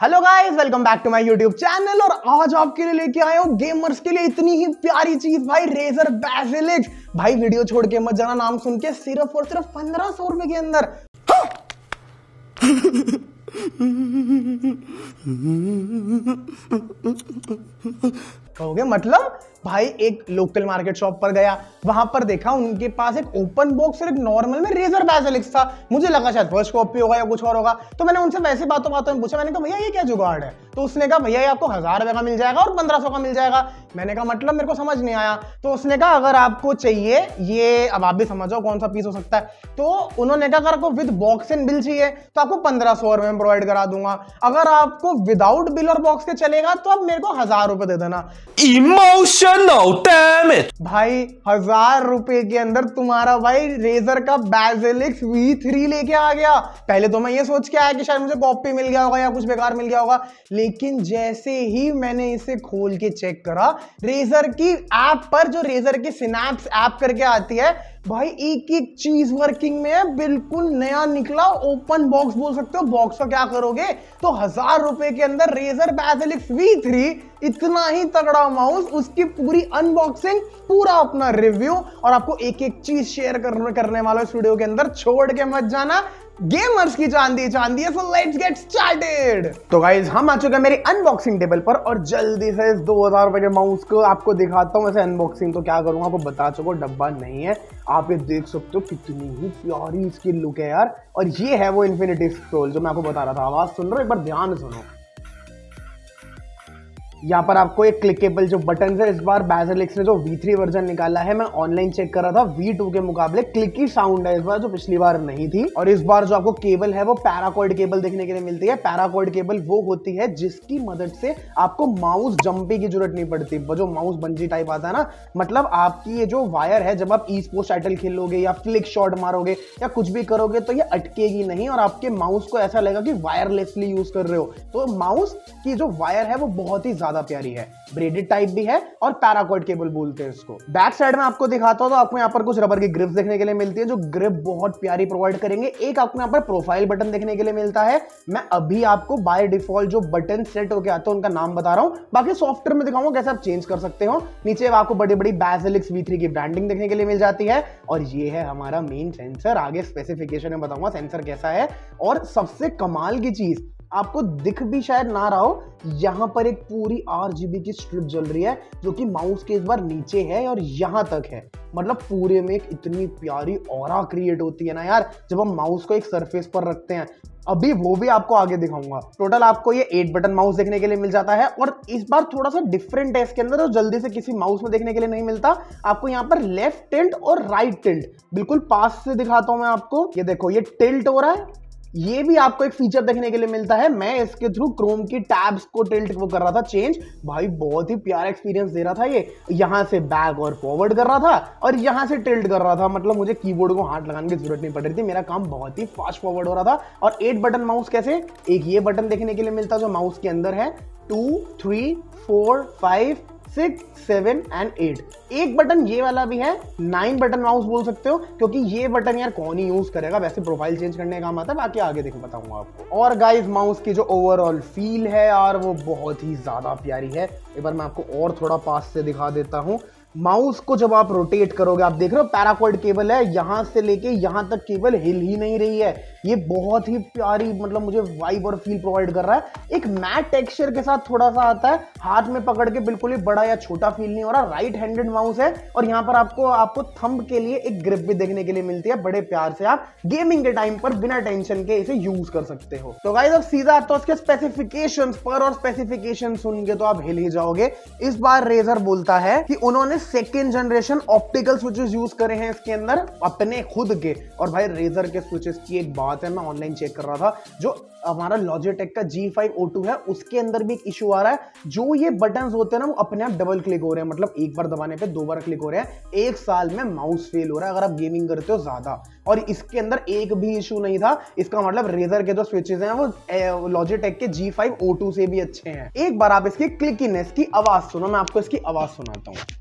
Hello guys welcome back to my YouTube channel और आज आपके लिए लेके आया हूँ गेमर्स के लिए इतनी ही प्यारी चीज़ भाई रेजर बेसिलिक्स भाई वीडियो छोड़ के मत जाना, नाम सुन के सिर्फ़ और सिर्फ़ पंद्रह सौ रुपए के अंदर। कहोगे मतलब भाई एक लोकल मार्केट शॉप पर गया, वहाँ पर देखा उनके पास एक ओपन बॉक्स और एक नॉर्मल में रेजर बेसिलिक्स था। मुझे लगा शायद फ़र्स्ट कॉपी होगा या कुछ और होगा। तो मैंने उनसे वैसे बातों बातों में पूछा, मैंने कहा, भैया, ये क्या जुगाड़ है? तो उसने कहा, भैया, ये आपको हज़ार रुपए का मिल जाएगा और पंद्रह सौ का मिल जाएगा। मैंने कहा मतलब मेरे को समझ नहीं आया। तो उसने कहा, अगर आपको चाहिए, ये अब आप भी समझो कौन सा पीस हो सकता है। तो उन्होंने कहा, अगर आपको विद बॉक्स एंड बिल चाहिए तो आपको पंद्रह सौ रुपए में प्रोवाइड करा दूँगा। अगर आपको विदाउट बिल और बॉक्स के चलेगा तो आप मेरे को हज़ार रुपए दे देना। Emotional इट भाई, हज़ार रुपए के अंदर तुम्हारा भाई रेजर का बेजिलिक्स V3 लेके आ गया। पहले तो मैं ये सोच के आया कि शायद मुझे कॉपी मिल गया होगा या कुछ बेकार मिल गया होगा, लेकिन जैसे ही मैंने इसे खोल के चेक करा, रेजर की ऐप पर, जो रेजर की सिनेप्स ऐप करके आती है भाई, एक एक चीज़ वर्किंग में है, बिल्कुल नया निकला ओपन बॉक्स बोल सकते हो। बॉक्स का क्या करोगे? तो हज़ार रुपए के अंदर रेजर बेसिलिक्स V3 इतना ही तगड़ा माउस उसकी पूरी अनबॉक्सिंग पूरा अपना रिव्यू और आपको एक एक चीज़ शेयर करने वाला इस वीडियो के अंदर, छोड़ के मत जाना। गेमर्स की चांदी चांदी है सो लेट्स गेट स्टार्टेड तो गाइज़ हम आ चुके हैं मेरी अनबॉक्सिंग टेबल पर और जल्दी से इस 2000 रुपए के माउस को आपको दिखाता हूँ। वैसे अनबॉक्सिंग तो क्या करूँगा आपको बता चुको डब्बा नहीं है। आप ये देख सकते हो कितनी ही प्यारी इसकी लुक है यार। और ये है वो इन्फिनिटी स्क्रोल जो मैं आपको बता रहा था। आवाज़ सुन रहा हूँ? एक बार ध्यान सुनो। यहाँ पर आपको एक क्लिकेबल जो बटन है, इस बार बेजलिक्स ने जो V3 वर्जन निकाला है, मैं ऑनलाइन चेक कर रहा था V2 के मुकाबले क्लिकी साउंड है इस बार, जो पिछली बार नहीं थी। और इस बार जो आपको केबल है, वो पैराकॉर्ड केबल देखने के लिए मिलती है। पैराकॉर्ड केबल वो होती है जिसकी मदद से आपको माउस जंपी की ज़रूरत नहीं पड़ती। जो माउस बंजी टाइप आता है ना मतलब आपकी ये जो वायर है, जब आप ई स्पोर्ट्स टाइटल खेलोगे या फ्लिक शॉट मारोगे या कुछ भी करोगे तो ये अटकेगी नहीं और आपके माउस को ऐसा लगेगा कि वायरलेसली यूज़ कर रहे हो। तो माउस की जो वायर है, वो बहुत ही ज़्यादा प्यारी है। ब्रेडेड टाइप भी है और पैराकॉर्ड केबल बोलते हैं इसको। बैक साइड में आपको दिखाता हूँ तो आपको यहाँ पर कुछ रबर की ग्रिप्स देखने के लिए मिलती है, जो ग्रिप बहुत प्यारी प्रोवाइड करेंगे। एक आपको यहाँ पर प्रोफ़ाइल बटन देखने के लिए मिलता है। मैं अभी आपको बाय डिफ़ॉल्ट जो बटन सेट होकर आता है, उनका नाम बता रहा हूँ। बाकी सॉफ्टवेयर में दिखाऊँगा कैसे आप चेंज कर सकते हो। नीचे आपको बड़ी बड़ी बैसिलिक्स V3 की ब्रांडिंग देखने के लिए मिल जाती है। और ये है हमारा मेन सेंसर आगे स्पेसिफिकेशन में बताऊँगा सेंसर कैसा है। और सबसे कमाल की चीज़ आपको दिख भी शायद ना रहा हो, यहाँ पर एक पूरी आर की स्ट्रिप जल रही है, जो कि माउस के इस बार नीचे है और यहाँ तक है। मतलब पूरे में एक इतनी प्यारी और क्रिएट होती है ना यार, जब हम माउस को एक सरफेस पर रखते हैं। अभी वो भी आपको आगे दिखाऊँगा। टोटल आपको ये एट बटन माउस देखने के लिए मिल जाता है और इस बार थोड़ा सा डिफरेंट है इसके अंदर जो जल्दी से किसी माउस में देखने के लिए नहीं मिलता। आपको यहाँ पर लेफ़्ट टिल्ट और राइट टिल्ट बिल्कुल पास से दिखाता हूँ मैं आपको। ये देखो, ये टिल्ट हो रहा है ये भी आपको एक फीचर देखने के लिए मिलता है। मैं इसके थ्रू क्रोम की टैब्स को टिल्ट वो कर रहा था चेंज भाई, बहुत ही प्यारा एक्सपीरियंस दे रहा था ये। यहाँ से बैक और फॉरवर्ड कर रहा था और यहाँ से टिल्ट कर रहा था। मतलब मुझे कीबोर्ड को हाथ लगाने की ज़रूरत नहीं पड़ रही थी। मेरा काम बहुत ही फास्ट फॉरवर्ड हो रहा था। और एट बटन माउस कैसे? एक ये बटन देखने के लिए मिलता जो माउस के अंदर है। Two three four five six, seven and eight. एक बटन ये वाला भी है, नाइन बटन माउस बोल सकते हो, क्योंकि ये बटन यार कौन ही यूज़ करेगा? वैसे प्रोफ़ाइल चेंज करने का काम आता है, बाकी आगे देखो, बताऊँगा आपको। और गाइस माउस की जो ओवरऑल फील है यार, वो बहुत ही ज़्यादा प्यारी है। एक बार मैं आपको और थोड़ा पास से दिखा देता हूँ। माउस को जब आप रोटेट करोगे, आप देख रहे हो पैराकॉर्ड केबल है, यहाँ से लेके यहाँ तक केबल हिल ही नहीं रही है। ये बहुत ही प्यारी मतलब मुझे वाइब और फील प्रोवाइड कर रहा है। एक मैट टेक्सचर के साथ थोड़ा सा आता है, हाथ में पकड़ के बिल्कुल ही बड़ा या छोटा फील नहीं हो रहा राइट हैंडेड माउस है, और यहाँ पर आपको आपको थंब के लिए एक ग्रिप भी देखने के लिए मिलती है, बड़े प्यार से आप गेमिंग के टाइम पर बिना टेंशन के इसे यूज़ कर सकते हो। तो गाइस अब सीधा तो उसके स्पेसिफिकेशन पर, और स्पेसिफिकेशन सुन के तो आप हिल ही जाओगे। इस बार रेजर बोलता है कि उन्होंने second generation optical switches use करे हैं इसके अंदर, अपने खुद के। और भाई रेजर के स्विचेस की एक बात है, मैं ऑनलाइन चेक कर रहा था, जो हमारा लॉजिटेक का G5O2 है, उसके अंदर भी एक इशू आ रहा है। जो ये बटन होते हैं ना, वो अपने आप डबल क्लिक हो रहे हैं मतलब एक बार दबाने पे दो बार क्लिक हो रहे हैं। एक साल में माउस फेल हो रहा है, अगर आप गेमिंग करते हो ज़्यादा। और इसके अंदर एक भी इशू नहीं था, इसका मतलब रेजर के जो स्विचेस हैं, वो लॉजिटेक के G5O2 से भी अच्छे हैं। एक बार आप इसकी क्लिकीनेस की आवाज़ सुनो, मैं आपको इसकी आवाज़ सुनाता हूँ।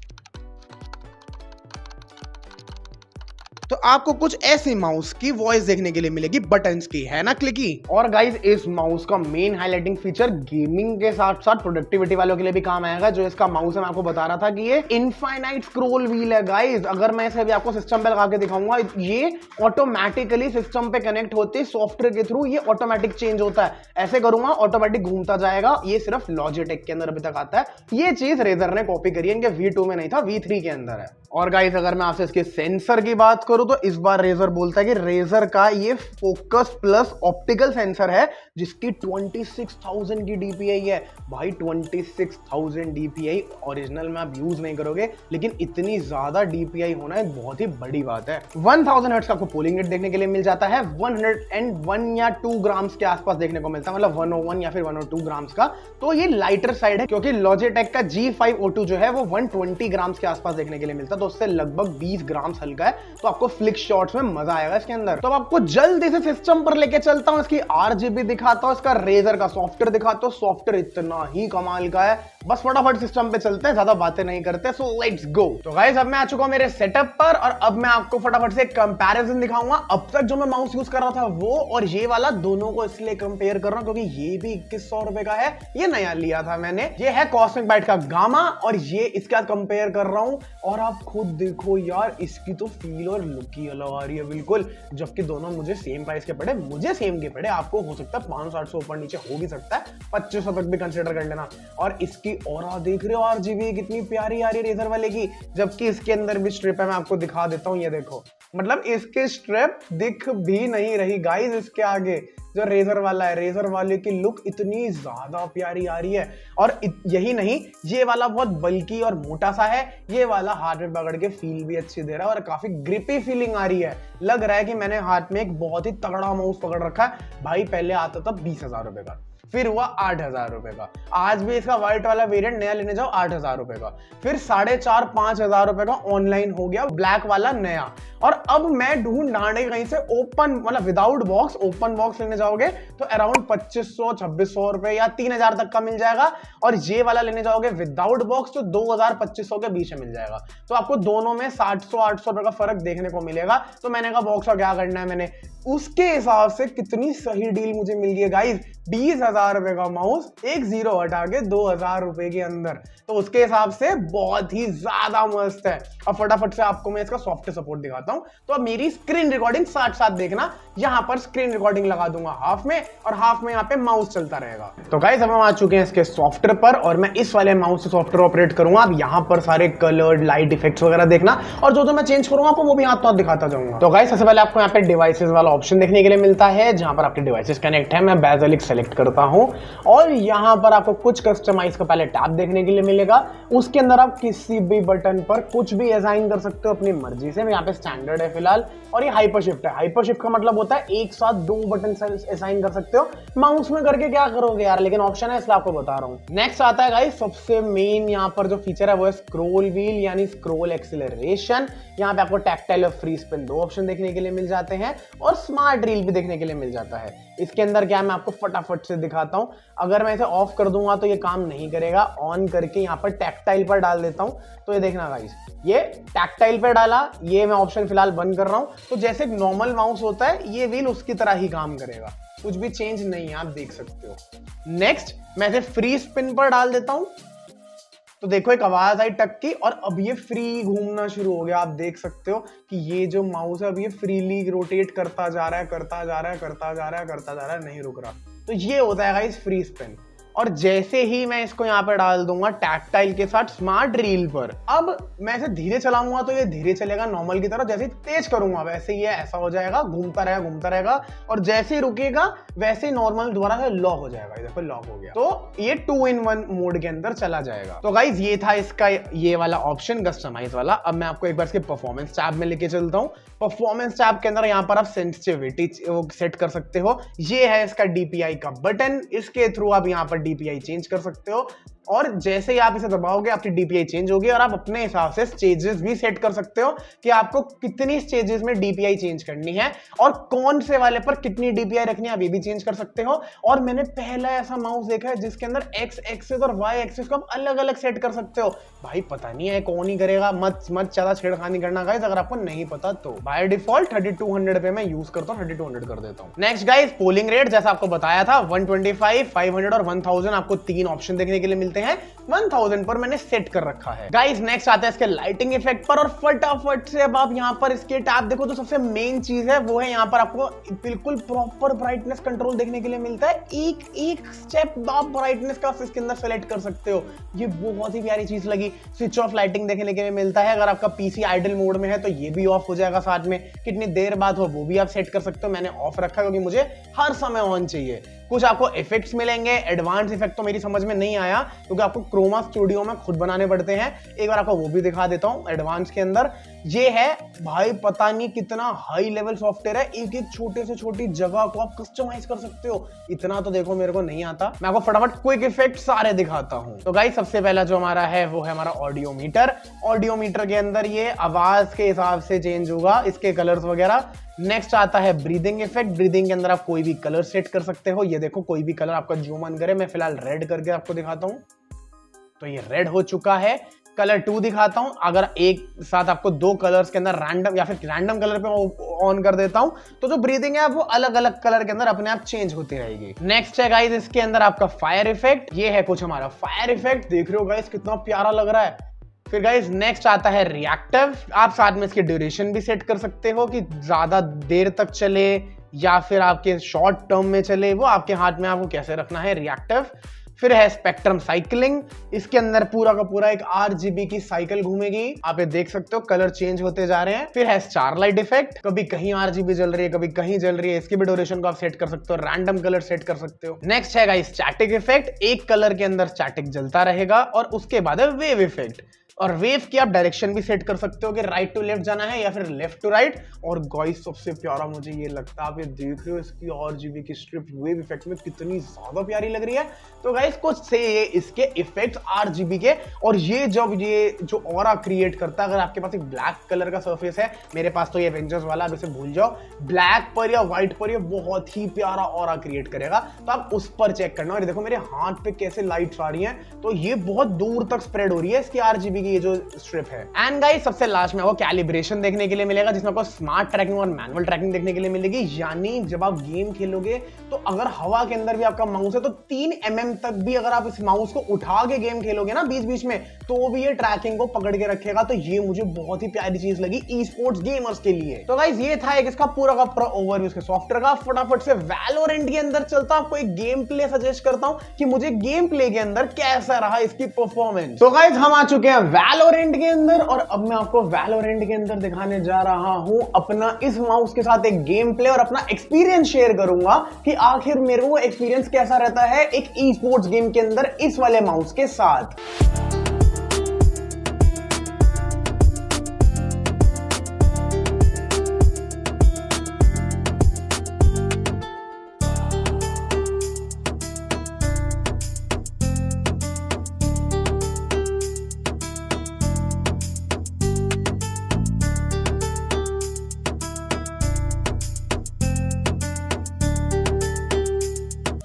आपको कुछ ऐसे माउस की वॉइस देखने के लिए मिलेगी बटन की, है ना क्लिकी और गाइज़ इस माउस का मेन हाईलाइटिंग फीचर गेमिंग के साथ साथ प्रोडक्टिविटी वालों के लिए भी काम आएगा, जो इसका माउस है, मैं आपको बता रहा था कि ये इनफाइनाइट स्क्रोल व्हील है गाइज़ अगर मैं इसे अभी आपको सिस्टम पे लगा के दिखाऊँगा, ये ऑटोमेटिकली सिस्टम पे कनेक्ट होते सॉफ्टवेयर के थ्रू ये ऑटोमेटिक चेंज होता है। ऐसे करूँगा ऑटोमेटिक घूमता जाएगा। ये सिर्फ़ लॉजिटेक के अंदर अभी तक आता है। ये चीज़ रेजर ने कॉपी करी इनके V2 में नहीं था V3 के अंदर है। और गाइस अगर मैं आपसे इसके सेंसर की बात करूँ तो इस बार रेजर बोलता है कि रेजर का ये फोकस प्लस ऑप्टिकल सेंसर है जिसकी 26,000 की डीपीआई है। भाई 26,000 डीपीआई ओरिजिनल में आप यूज़ नहीं करोगे लेकिन इतनी ज़्यादा डीपीआई होना एक बहुत ही बड़ी बात है। 1000 थाउज़ेंड का आपको पोलिंग रेट देखने के लिए मिल जाता है। 101 या 2 ग्राम्स के आसपास देखने को मिलता है मतलब 101 या फिर 102 ग्राम्स का। तो ये लाइटर साइड है क्योंकि लॉजिटेक का G502 जो है वो 120 ग्राम्स के आसपास देखने के लिए मिलता है तो उससे लगभग 20 ग्राम्स हल्का है। तो आपको फ्लिक शॉट्स में मज़ा आएगा इसके अंदर। तो आपको जल्दी से सिस्टम पर लेके चलता हूँ, इसकी आरजीबी दिखाता हूँ, इसका रेजर का सॉफ्टवेयर दिखाता हूँ। सॉफ्टवेयर इतना ही कमाल का है। बस फटाफट सिस्टम पे चलते हैं, ज़्यादा बातें नहीं करते सो लेट्स गो तो गाइस अब मैं आ चुका हूँ मेरे सेटअप पर और अब मैं आपको फटाफट से कंपैरिजन दिखाऊँगा। अब तक जो मैं माउस यूज़ कर रहा था वो और ये वाला दोनों को इसलिए कंपेयर कर रहा हूँ क्योंकि ये भी इक्कीस सौ रुपए का है, ये नया लिया था मैंने। ये है कॉस्मिक बाइट का गामा और ये इसके कंपेयर कर रहा हूँ। और आप खुद देखो यार, इसकी तो फील और लुक ही अलग आ रही है, बिल्कुल। जबकि दोनों मुझे सेम प्राइस के पड़े, मुझे सेम के पड़े। आपको हो सकता है पाँच सौ ऊपर नीचे, हो भी सकता है, पच्चीस सौ तक भी कंसिडर कर लेना। और इसकी और देख रहे हो आर कितनी प्यारी आ रही है रेजर वाले की। जबकि इसके अंदर भी स्ट्रिप है, मैं आपको दिखा देता हूँ, ये देखो। मतलब इसके स्ट्रिप दिख भी नहीं रही गाइज़ इसके आगे। जो रेजर वाला है रेजर वाले की लुक इतनी ज़्यादा प्यारी आ रही है। और यही नहीं, ये वाला बहुत बल्कि और मोटा सा है, ये वाला हाथ में पकड़ के फील भी अच्छी दे रहा है और काफ़ी ग्रिपी फीलिंग आ रही है। लग रहा है कि मैंने हाथ में एक बहुत ही तगड़ा माउस पकड़ रखा है। भाई, पहले आता था बीस हज़ार रुपए का। फिर हुआ आठ हज़ार रुपए का। आज भी इसका व्हाइट वाला वेरिएंट नया लेने जाओ, आठ हज़ार रुपए का। फिर साढ़े चार, पाँच हज़ार रुपए का ऑनलाइन हो गया ब्लैक वाला नया। और अब मैं ढूंढ ढांडे कहीं से ओपन मतलब विदाउट बॉक्स ओपन बॉक्स लेने जाओगे तो अराउंड पच्चीस सौ, छब्बीस सौ रुपए या तीन हज़ार तक का मिल जाएगा। और ये वाला लेने जाओगे विदाउट बॉक्स तो दो हज़ार पच्चीस सौ के बीच में मिल जाएगा। तो आपको दोनों में साठ सौ, आठ सौ रुपए का फ़र्क देखने को मिलेगा। तो मैंने कहा बॉक्स का क्या करना है मैंने? उसके हिसाब से कितनी सही डील मुझे मिल गई गाइज़ बीस हज़ार रुपए का माउस एक ज़ीरो हटा के दो हज़ार रुपए के अंदर। तो उसके हिसाब से बहुत ही ज़्यादा मस्त है। अब फटाफट से आपको मैं इसका सॉफ्टवेयर सपोर्ट दिखाता हूँ। तो अब मेरी स्क्रीन रिकॉर्डिंग साथ साथ देखना। यहाँ पर स्क्रीन रिकॉर्डिंग लगा दूँगा हाफ़ में और हाफ़ में यहाँ पे माउस चलता रहेगा। तो गाइस अब हम आ चुके हैं इसके सॉफ्टवेयर पर और मैं इस वाले माउस से सॉफ्टवेयर ऑपरेट करूँगा। अब यहाँ पर सारे कलर्ड लाइट इफेक्ट्स वगैरह देखना। और जो जो मैं चेंज करूँगा आपको वो भी हाथ तो दिखाता जाऊँगा। तो गाइस सबसे पहले आपको यहाँ पे डिवाइसेस वाला ऑप्शन देखने के लिए मिलता है, जहाँ पर आपके डिवाइसेज कनेक्ट है। मैं बेजलिक सेलेक्ट करता हूँ। और यहाँ पर आपको कुछ कस्टमाइज का पहले टैब देखने के लिए मिलेगा। उसके अंदर आप किसी भी बटन पर कुछ भी असाइन कर सकते हो, अपनी मर्ज़ी से। यहाँ पे स्टैंडर्ड है फ़िलहाल। और ये हाइपर शिफ्ट है। हाइपर शिफ्ट का मतलब होता है एक साथ दो बटन असाइन कर सकते हो। माउस में करके क्या करोगे यार? लेकिन ऑप्शन है, इसलिए आपको बता रहा हूँ। नेक्स्ट आता है गाइस सबसे मेन यहाँ पर जो फीचर है, वो है स्क्रोल व्हील यानी स्क्रोल एक्सिलरेशन यहाँ पे आपको टैक्टाइल और फ्री स्पिन दो ऑप्शन देखने के लिए मिल जाते हैं। और स्मार्ट रील भी देखने के लिए मिल जाता है। इसके अंदर क्या मैं आपको फटाफट से दिखाता हूँ। अगर मैं इसे ऑफ़ कर दूँगा तो ये काम नहीं करेगा। ऑन करके यहाँ पर टैक्टाइल पर डाल देता हूँ। तो ये देखना गाइस ये टैक्टाइल पर डाला, ये मैं ऑप्शन फ़िलहाल बंद कर रहा हूँ। तो जैसे एक नॉर्मल माउस होता है, ये व्हील उसकी तरह ही काम करेगा। कुछ भी चेंज नहीं है, आप देख सकते हो। नेक्स्ट मैं इसे फ्री स्पिन पर डाल देता हूँ। तो देखो एक आवाज़ आई टक की और अब ये फ्री घूमना शुरू हो गया। आप देख सकते हो कि ये जो माउस है, अब ये फ्रीली रोटेट करता जा रहा है, करता जा रहा है, करता जा रहा है, करता जा रहा है, नहीं रुक रहा। तो ये होता है फ्री स्पिन और जैसे ही मैं इसको यहाँ पर डाल दूँगा टैक्टाइल के साथ स्मार्ट रील पर, अब मैं इसे धीरे चलाऊँगा तो ये धीरे चलेगा नॉर्मल की तरह, जैसे तेज करूँगा, वैसे ये ऐसा हो जाएगा, घूमता रहेगा घूमता रहेगा, और जैसे ही रुकेगा, वैसे नॉर्मल दोबारा से लॉक हो जाएगा देखो लॉक हो गया। तो ये टू इन वन मोड के अंदर चला जाएगा। तो गाइज़ ये था इसका ये वाला ऑप्शन कस्टमाइज वाला। अब मैं आपको एक बार इसके परफॉर्मेंस टैब में लेके चलता हूँ। परफॉर्मेंस टैब के अंदर यहाँ पर आप सेंसिटिविटी सेट कर सकते हो। ये है इसका डीपीआई का बटन इसके थ्रू आप यहाँ पर डीपीआई चेंज कर सकते हो। और जैसे ही आप इसे दबाओगे आपकी डीपीआई चेंज होगी और आप अपने हिसाब से स्टेजेस भी सेट कर सकते हो कि आपको कितनी स्टेजेस में डीपीआई चेंज करनी है और कौन से वाले पर कितनी डीपीआई रखनी है आप ये भी चेंज कर सकते हो। और मैंने पहला ऐसा माउस देखा है जिसके अंदर एक्स एक्सिस और वाई एक्सिस को आप अलग अलग सेट कर सकते हो। भाई पता नहीं है कौन ही करेगा मत मत ज़्यादा छेड़खानी करना गाइस अगर आपको नहीं पता तो। बाय डिफ़ॉल्ट 3200 पे मैं यूज़ करता हूँ 3200 कर देता हूँ। नेक्स्ट गाइस पोलिंग रेट जैसा आपको बताया था 125, 500 और 1000 आपको तीन ऑप्शन देखने के लिए मिलते हैं 1000 पर मैंने सेट कर रखा है। गाइस नेक्स्ट आता है इसके लाइटिंग इफ़ेक्ट पर और फटाफट से अब आप यहाँ पर इसके टैब देखो तो सबसे मेन चीज़ है, वो है यहाँ पर आपको बिल्कुल प्रॉपर ब्राइटनेस कंट्रोल देखने के लिए मिलता है। एक एक स्टेप आप ब्राइटनेस का इसके अंदर सेलेक्ट कर सकते हो। ये बहुत ही प्यारी चीज़ लगी। स्विच ऑफ़ लाइटिंग देखने के लिए मिलता है। अगर आपका पीसी आइडल मोड में है तो ये भी ऑफ़ हो जाएगा साथ में। कितनी देर बाद हो वो भी आप सेट कर सकते हो। मैंने ऑफ़ रखा क्योंकि मुझे हर समय ऑन चाहिए। कुछ आपको इफेक्ट्स मिलेंगे। एडवांस इफ़ेक्ट तो मेरी समझ में नहीं आया, क्योंकि आपको क्रोमा स्टूडियो में खुद बनाने पड़ते हैं। एक बार आपको वो भी दिखा देता हूँ एडवांस के अंदर। ये है, भाई पता नहीं कितना हाई लेवल सॉफ्टवेयर है। एक एक छोटे से छोटी जगह को आप कस्टमाइज कर सकते हो। इतना तो देखो मेरे को नहीं आता। मैं आपको फटाफट क्विक इफ़ेक्ट सारे दिखाता हूँ। तो गाइस सबसे पहला जो हमारा है, वो है हमारा ऑडियो मीटर ऑडियो मीटर के अंदर ये आवाज़ के हिसाब से चेंज होगा। इसके कलर्स वगैरह। नेक्स्ट आता है ब्रीदिंग इफ़ेक्ट ब्रीदिंग के अंदर आप कोई भी कलर सेट कर सकते हो. ये देखो, कोई भी कलर आपका जो मन करे. मैं फ़िलहाल रेड करके आपको दिखाता हूँ. तो ये रेड हो चुका है. कलर टू दिखाता हूँ. अगर एक साथ आपको दो कलर्स के अंदर रैंडम या फिर रैंडम कलर पे ऑन कर देता हूँ तो जो ब्रीदिंग है, वो अलग अलग कलर के अंदर अपने आप चेंज होती रहेगी. नेक्स्ट है गाइस इसके अंदर आपका फायर इफ़ेक्ट ये है कुछ हमारा फायर इफ़ेक्ट देख रहे हो गाइस कितना प्यारा लग रहा है. फिर गाइज़ नेक्स्ट आता है रिएक्टिव आप साथ में इसके ड्यूरेशन भी सेट कर सकते हो कि ज़्यादा देर तक चले या फिर आपके शॉर्ट टर्म में चले, वो आपके हाथ में आपको कैसे रखना है रिएक्टिव फिर है स्पेक्ट्रम साइकिलिंग इसके अंदर पूरा का पूरा एक आर की साइकिल घूमेगी. आप ये देख सकते हो कलर चेंज होते जा रहे हैं. फिर है स्टारलाइट इफ़ेक्ट कभी कहीं आर जल रही है, कभी कहीं जल रही है, इसकी भी ड्यूरेशन को आप सेट कर सकते हो रैंडम कलर सेट कर सकते हो. नेक्स्ट है स्टैटिक इफ़ेक्ट एक कलर के अंदर स्टैटिक जलता रहेगा और उसके बाद है वेव इफ़ेक्ट और वेव की आप डायरेक्शन भी सेट कर सकते हो कि राइट टू लेफ़्ट जाना है या फिर लेफ़्ट टू राइट और गॉइस सबसे प्यारा मुझे ये लगता है, आप ये देख रहे हो इसकी और जीबी की स्ट्रिप वेव इफ़ेक्ट में कितनी ज़्यादा प्यारी लग रही है। तो गाइस कुछ से ये इसके इफ़ेक्ट आर के। और ये जब ये जो और क्रिएट करता है, अगर आपके पास एक ब्लैक कलर का सर्फेस है, मेरे पास तो ये एवेंजर्स वाला अब इसे भूल जाओ। ब्लैक पर या व्हाइट पर ये बहुत ही प्यारा और क्रिएट करेगा। तो आप उस पर चेक करना। और देखो मेरे हाथ पे कैसे लाइट्स आ रही हैं। तो ये बहुत दूर तक स्प्रेड हो रही है इसकी आरजीबी की ये जो स्ट्रिप है। एंड गाइस सबसे लास्ट में आपको कैलिब्रेशन देखने के लिए मिलेगा, जिसमें आपको स्मार्ट ट्रैकिंग और मैनुअल ट्रैकिंग देखने के लिए मिलेगी। यानी जब आप गेम खेलोगे तो अगर हवा के अंदर भी आपका माउस है तो तीन एम mm तक भी अगर आप इस माउस को उठा के गेम खेलोगे ना बीच बीच में तो भी ये ट्रैकिंग को पकड़ के रखेगा। तो ये मुझे बहुत ही प्यारी चीज़ लगी ई स्पोर्ट्स गेमर्स के लिए। तो गाइस ये था एक इसका पूरा का पूरा ओवरव्यू इसके सॉफ्टवेयर का। फटाफट से वैलोरेंट के अंदर चलता आपको एक गेम प्ले सजेस्ट करता हूँ कि मुझे गेम प्ले के अंदर कैसा रहा इसकी परफॉर्मेंस तो गाइस हम आ चुके हैं वैलोरेंट के अंदर और अब मैं आपको वैलोरेंट के अंदर दिखाने जा रहा हूँ। अपना इस माउस के साथ एक गेम प्ले और अपना एक्सपीरियंस शेयर करूँगा कि आखिर मेरे को एक्सपीरियंस कैसा रहता है एक ई स्पोर्ट्स गेम के अंदर इस वाले माउस के साथ।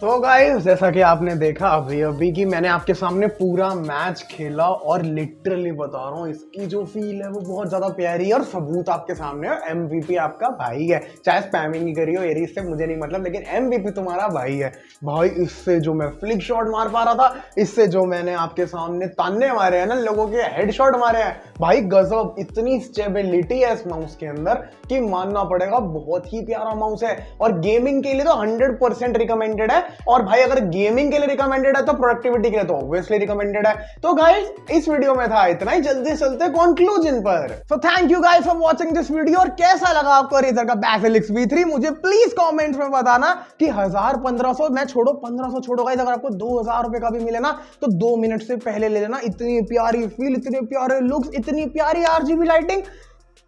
तो गाइस जैसा कि आपने देखा अभी अभी कि मैंने आपके सामने पूरा मैच खेला और लिटरली बता रहा हूँ, इसकी जो फील है वो बहुत ज़्यादा प्यारी है और सबूत आपके सामने है एमवीपी आपका भाई है। चाहे स्पैमिंग ही करी हो एरी से मुझे नहीं मतलब लेकिन एमवीपी तुम्हारा भाई है। भाई, इससे जो मैं फ्लिक शॉट मार पा रहा था, इससे जो मैंने आपके सामने ताने मारे हैं ना, लोगों के हेड शॉट मारे हैं। भाई, गजब, इतनी स्टेबिलिटी है इस माउस के अंदर कि मानना पड़ेगा, बहुत ही प्यारा माउस है। और गेमिंग के लिए तो हंड्रेड रिकमेंडेड है। और भाई, अगर गेमिंग के लिए रिकमेंडेड है तो प्रोडक्टिविटी के लिए तो ऑब्वियसली रिकमेंडेड है। तो गाइस इस वीडियो में था इतना ही। जल्दी चलते कंक्लूजन पर। So thank you guys for watching this video और कैसा लगा आपको रेजर का बैसिलिक्स V3 मुझे प्लीज़ कमेंट्स में बताना कि हज़ार पंद्रह सौ, मैं छोड़ो, पंद्रह सौ छोड़ो गाइस अगर आपको दो हज़ार रुपए का भी मिले ना तो दो मिनट से पहले ले लेना। इतनी प्यारी फील इतने प्यारे लुक्स इतनी प्यारी आरजीबी लाइटिंग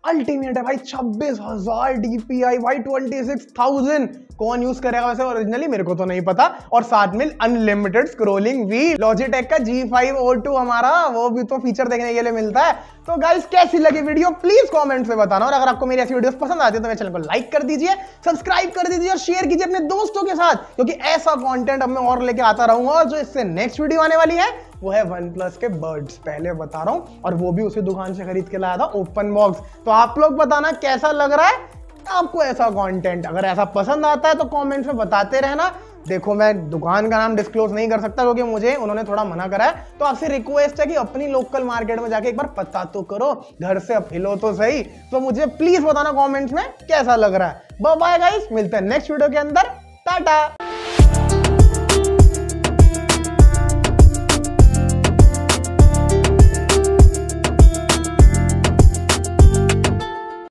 अल्टीमेट है भाई, छब्बीस हज़ार डीपीआई भाई ट्वेंटी सिक्स थाउज़ेंड कौन यूज़ करेगा वैसे? ओरिजिनली मेरे को तो नहीं पता। और साथ में अनलिमिटेड स्क्रोलिंग भी। लॉजिटेक का जी फाइव ओ टू हमारा, वो भी तो फीचर देखने के लिए मिलता है। तो गाइस कैसी लगी वीडियो प्लीज़ कमेंट में बताना। और अगर आपको मेरी ऐसी वीडियोस पसंद आती है तो मेरे चैनल को लाइक कर दीजिए सब्सक्राइब कर दीजिए और शेयर कीजिए अपने दोस्तों के साथ। क्योंकि ऐसा कंटेंट अब मैं और लेके आता रहूँगा और जो इससे नेक्स्ट वीडियो आने वाली है वो है वन प्लस के बर्ड्स, पहले बता रहा हूँ, और वो भी उसी दुकान से खरीद के लाया था, ओपन बॉक्स। तो आप लोग बताना कैसा लग रहा है? आपको ऐसा कंटेंट अगर ऐसा पसंद आता है तो कमेंट्स में बताते रहना। देखो, मैं दुकान का नाम डिस्क्लोज नहीं कर सकता, क्योंकि मुझे, उन्होंने थोड़ा मना करा है। तो आपसे रिक्वेस्ट है कि अपनी लोकल मार्केट में जाके एक बार पता तो करो, घर से हिलो तो सही। तो मुझे प्लीज़ बताना कमेंट्स में कैसा लग रहा है। बाय गाइस मिलते हैं नेक्स्ट वीडियो के अंदर। टाटा!